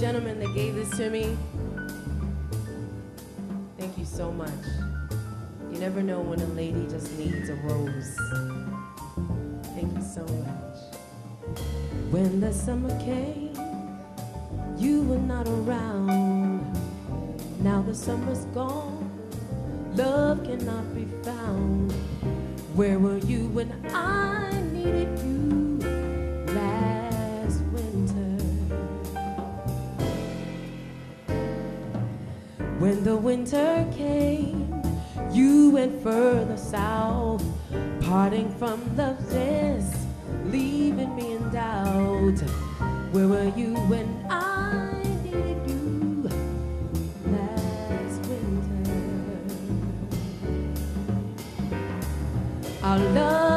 gentleman that gave this to me. Thank you so much. You never know when a lady just needs a rose. Thank you so much. When the summer came, you were not around. Now the summer's gone, love cannot be found. Where were you when I needed you When the winter came, you went further south, parting from love's nest, leaving me in doubt. Where were you when I needed you last winter? Our love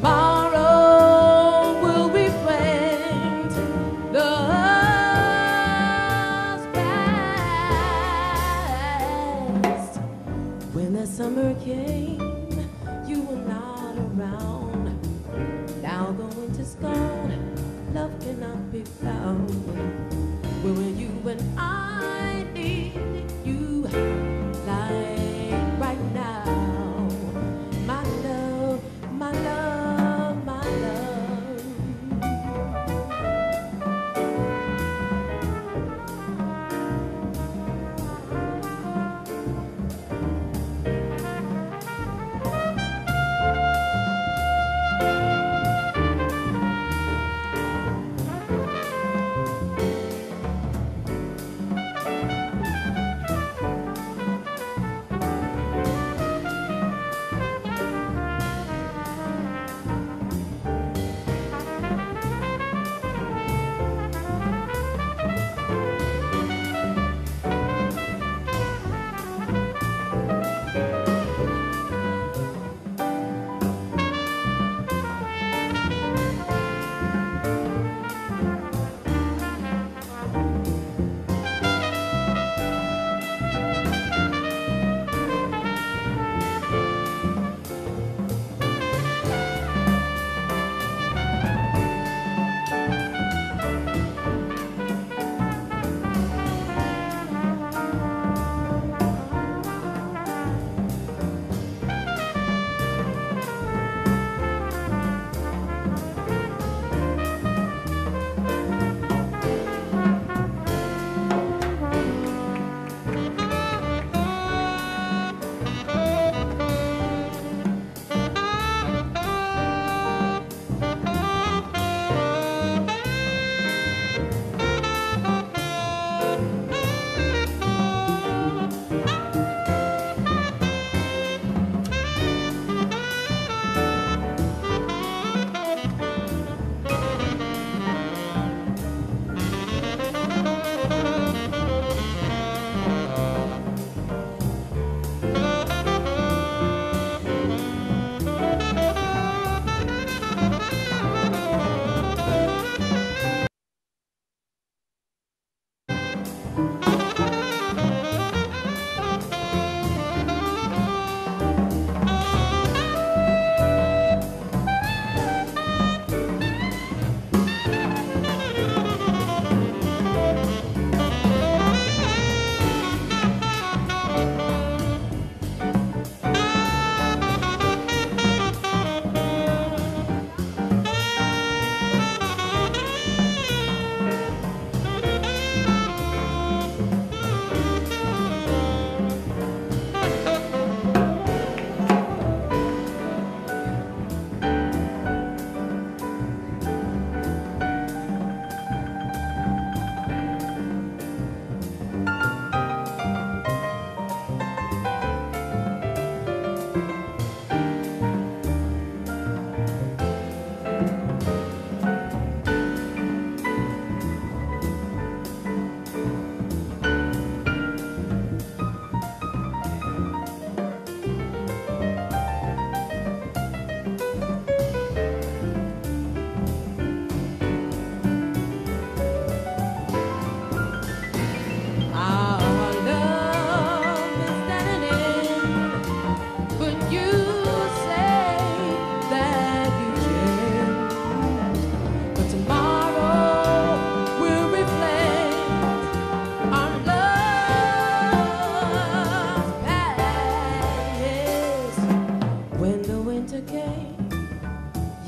tomorrow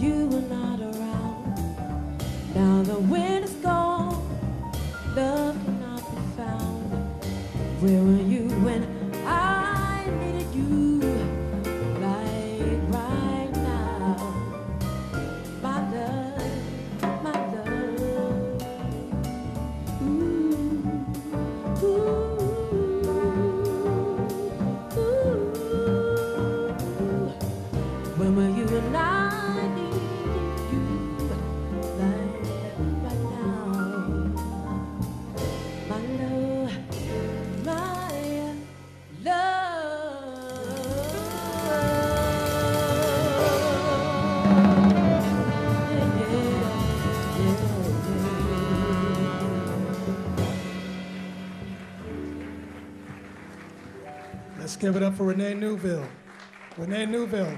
you will Let's give it up for Renee Neufville. Renee Neufville.